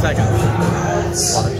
再展示。